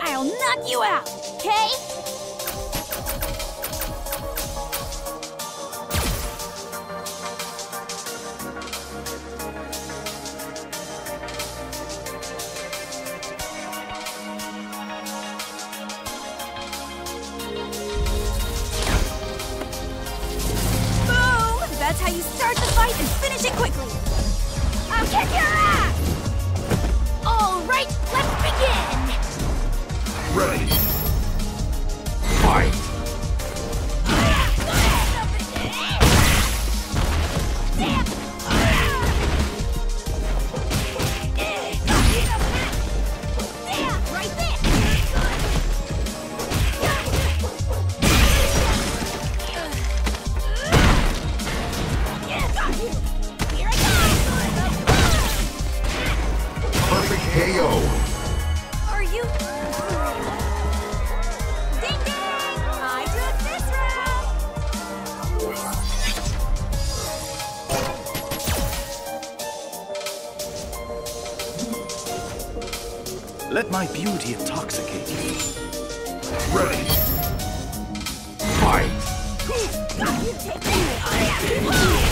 I'll knock you out, okay? quickly! KO. Are you... Ding ding! I this round! Let my beauty intoxicate you. Ready! Fight! You take me, I am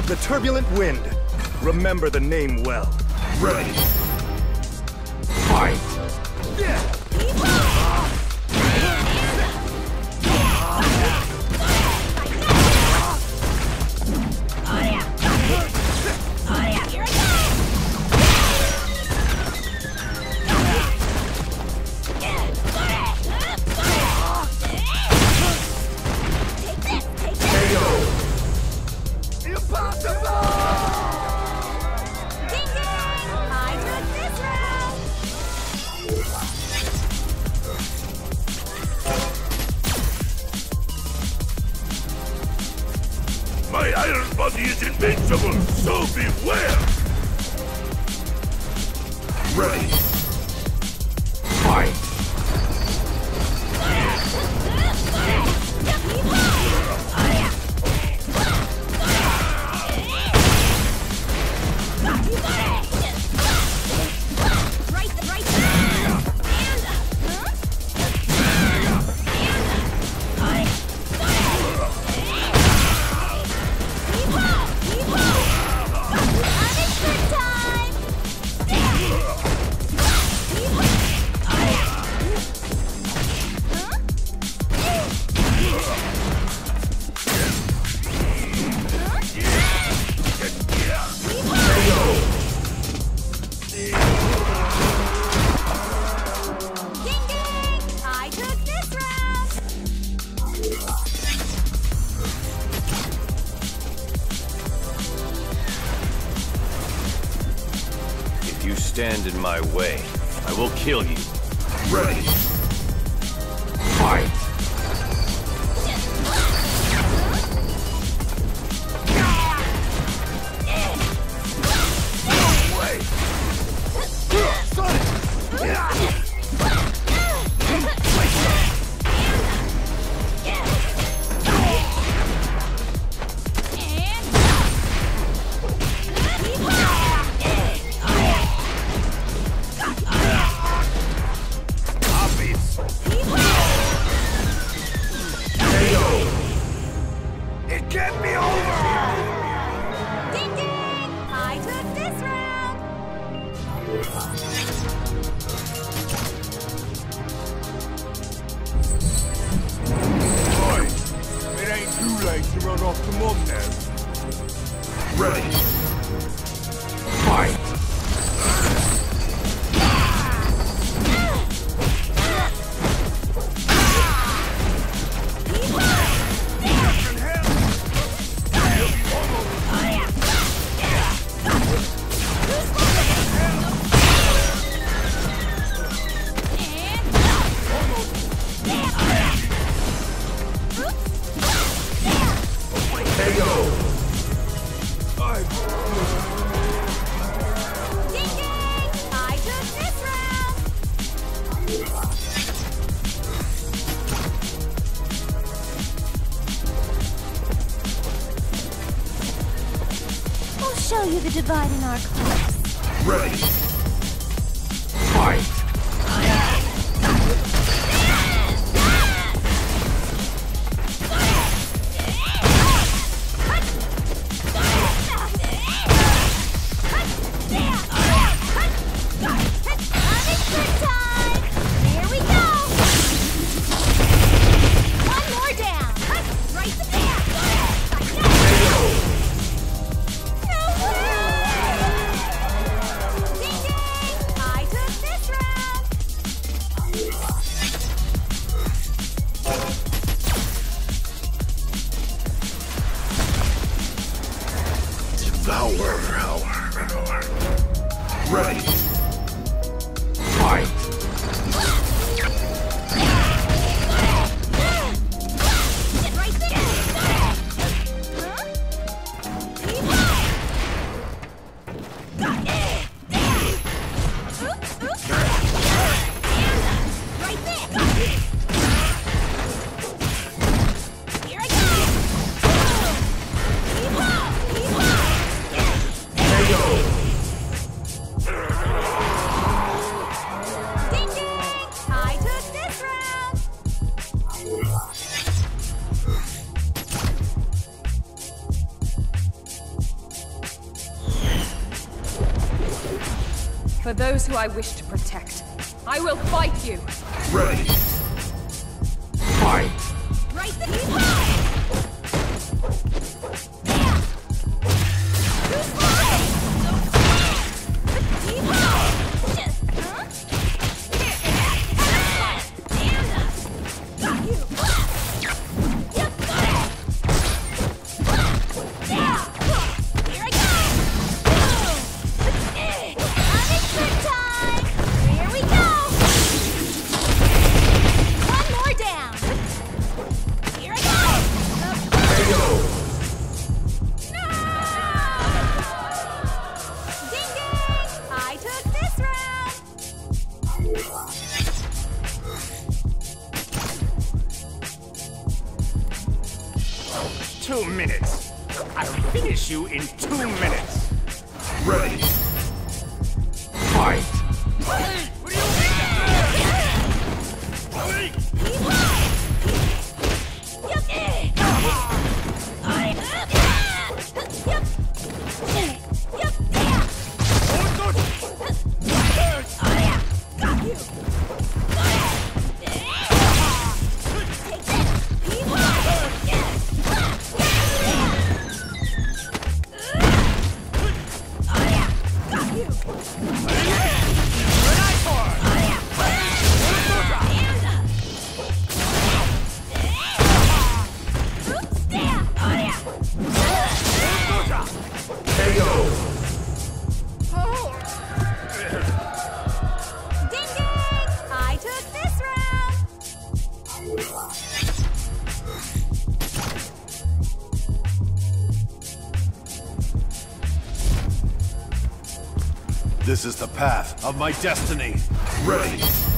of the turbulent wind. Remember the name well. Ready. Fight! Yeah. Ready. In my way, I will kill you. Ready. Ready. Fight. Show you the divide in our class. Ready. Fight. Devour. Ready. For those who I wish to protect, I will fight you. Ready. Fight. Right there! Here you in two minutes. Ready. あれ? This is the path of my destiny. Ready.